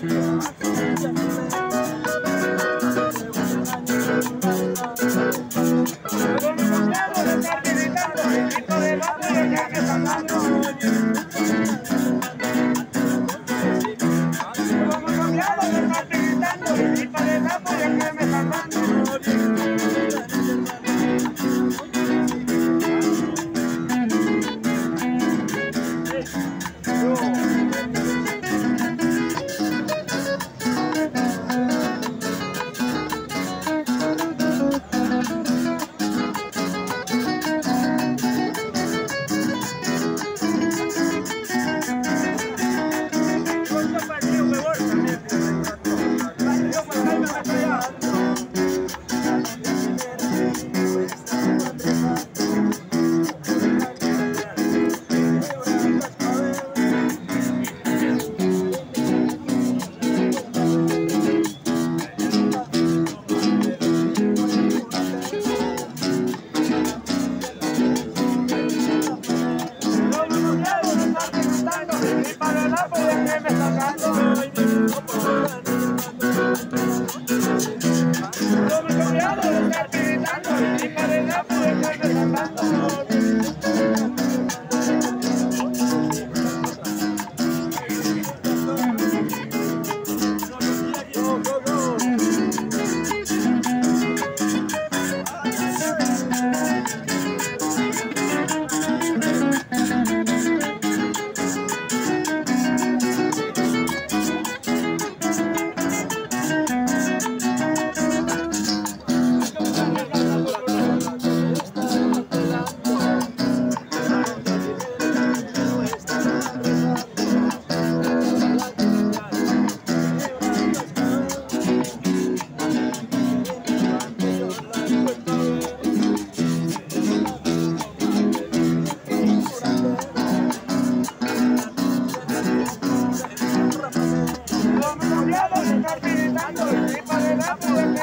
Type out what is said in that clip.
Cambiado, le está gritando,